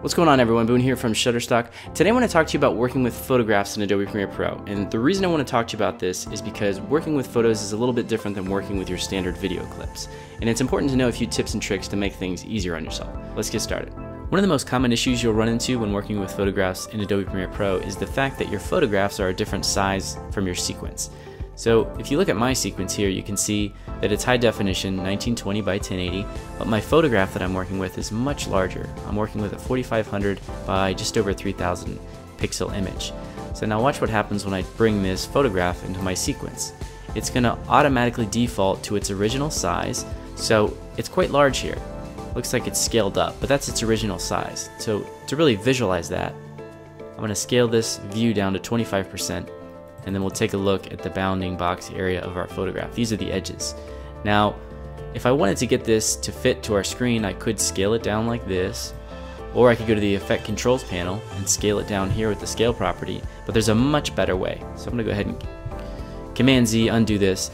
What's going on everyone, Boone here from Shutterstock. Today I want to talk to you about working with photographs in Adobe Premiere Pro. And the reason I want to talk to you about this is because working with photos is a little bit different than working with your standard video clips. And it's important to know a few tips and tricks to make things easier on yourself. Let's get started. One of the most common issues you'll run into when working with photographs in Adobe Premiere Pro is the fact that your photographs are a different size from your sequence. So if you look at my sequence here, you can see that it's high definition 1920 by 1080, but my photograph that I'm working with is much larger. I'm working with a 4500 by just over 3000 pixel image. So now watch what happens when I bring this photograph into my sequence. It's going to automatically default to its original size, so it's quite large here. Looks like it's scaled up, but that's its original size. So to really visualize that, I'm going to scale this view down to 25% and then we'll take a look at the bounding box area of our photograph. These are the edges. Now, if I wanted to get this to fit to our screen, I could scale it down like this, or I could go to the Effect Controls panel and scale it down here with the scale property, but there's a much better way. So I'm gonna go ahead and Command Z, undo this.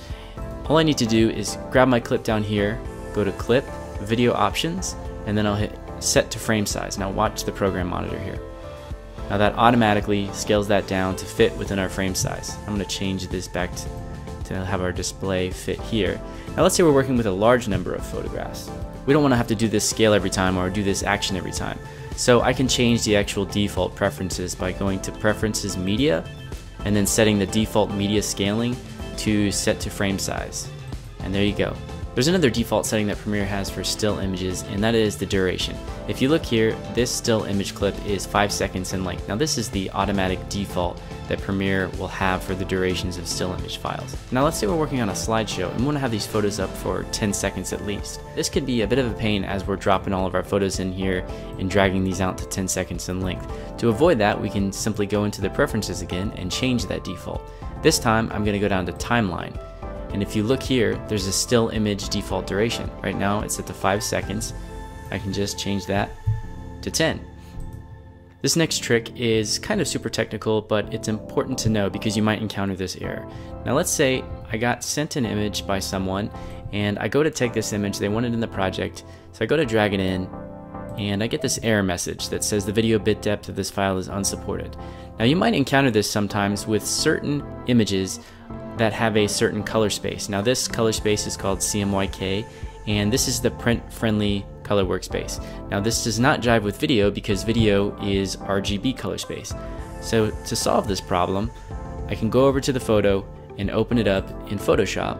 All I need to do is grab my clip down here, go to Clip, Video Options, and then I'll hit Set to Frame Size. Now watch the program monitor here. Now that automatically scales that down to fit within our frame size. I'm going to change this back to, have our display fit here. Now let's say we're working with a large number of photographs. We don't want to have to do this scale every time or do this action every time. So I can change the actual default preferences by going to Preferences Media and then setting the default media scaling to set to frame size. And there you go. There's another default setting that Premiere has for still images, and that is the duration. If you look here, this still image clip is 5 seconds in length. Now this is the automatic default that Premiere will have for the durations of still image files. Now let's say we're working on a slideshow and we want to have these photos up for 10 seconds at least. This could be a bit of a pain as we're dropping all of our photos in here and dragging these out to 10 seconds in length. To avoid that, we can simply go into the preferences again and change that default. This time, I'm going to go down to timeline and if you look here, there's a still image default duration. Right now it's at the 5 seconds. I can just change that to 10. This next trick is kind of super technical, but it's important to know because you might encounter this error. Now let's say I got sent an image by someone and I go to take this image, they want it in the project, so I go to drag it in and I get this error message that says the video bit depth of this file is unsupported. Now you might encounter this sometimes with certain images that have a certain color space. Now this color space is called CMYK and this is the print friendly color workspace. Now this does not jive with video because video is RGB color space. So to solve this problem, I can go over to the photo and open it up in Photoshop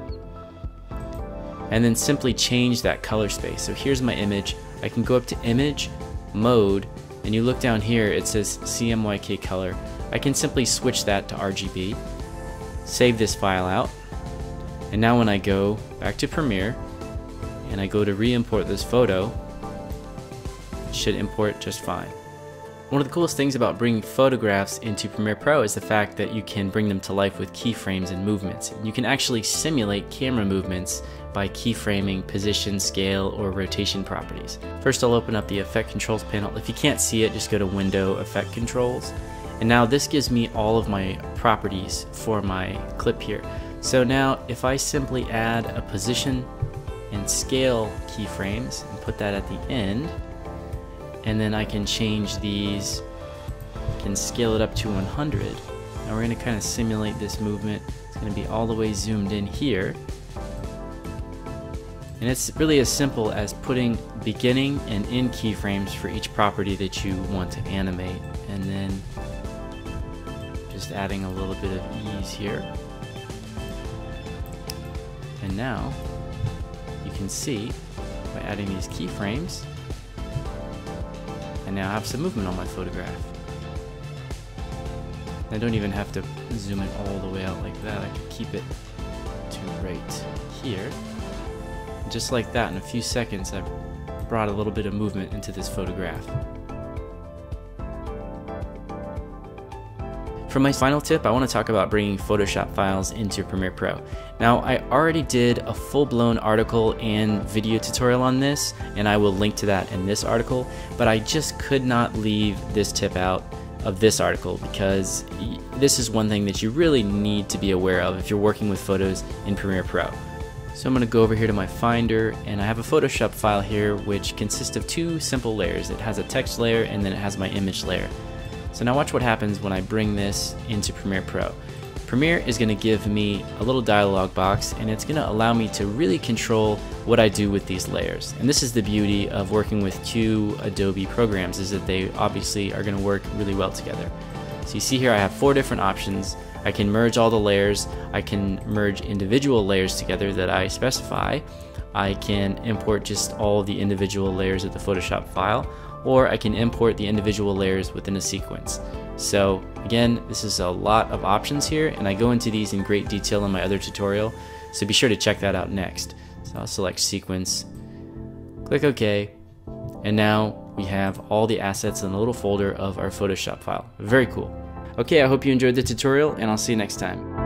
and then simply change that color space. So here's my image. I can go up to image, mode, and you look down here, it says CMYK color. I can simply switch that to RGB save this file out. And now when I go back to Premiere and I go to re-import this photo, it should import just fine. One of the coolest things about bringing photographs into Premiere Pro is the fact that you can bring them to life with keyframes and movements. You can actually simulate camera movements by keyframing position, scale, or rotation properties. First I'll open up the Effect Controls panel. If you can't see it, just go to Window, Effect Controls, and now this gives me all of my properties for my clip here. So now if I simply add a position and scale keyframes and put that at the end, and then I can change these, can scale it up to 100. Now we're going to kind of simulate this movement. It's going to be all the way zoomed in here. And it's really as simple as putting beginning and end keyframes for each property that you want to animate. And then just adding a little bit of ease here. And now you can see by adding these keyframes, I now have some movement on my photograph. I don't even have to zoom it all the way out like that. I can keep it to right here. Just like that, in a few seconds, I've brought a little bit of movement into this photograph. For my final tip, I want to talk about bringing Photoshop files into Premiere Pro. Now, I already did a full-blown article and video tutorial on this, and I will link to that in this article, but I just could not leave this tip out of this article because this is one thing that you really need to be aware of if you're working with photos in Premiere Pro. So I'm going to go over here to my Finder and I have a Photoshop file here which consists of two simple layers. It has a text layer and then it has my image layer. So now watch what happens when I bring this into Premiere Pro. Premiere is going to give me a little dialog box and it's going to allow me to really control what I do with these layers. And this is the beauty of working with two Adobe programs is that they obviously are going to work really well together. So you see here I have four different options. I can merge all the layers. I can merge individual layers together that I specify. I can import just all the individual layers of the Photoshop file, or I can import the individual layers within a sequence. So again, this is a lot of options here, and I go into these in great detail in my other tutorial, so be sure to check that out next. So I'll select sequence, click OK, and now we have all the assets in a little folder of our Photoshop file. Very cool. Okay, I hope you enjoyed the tutorial and I'll see you next time.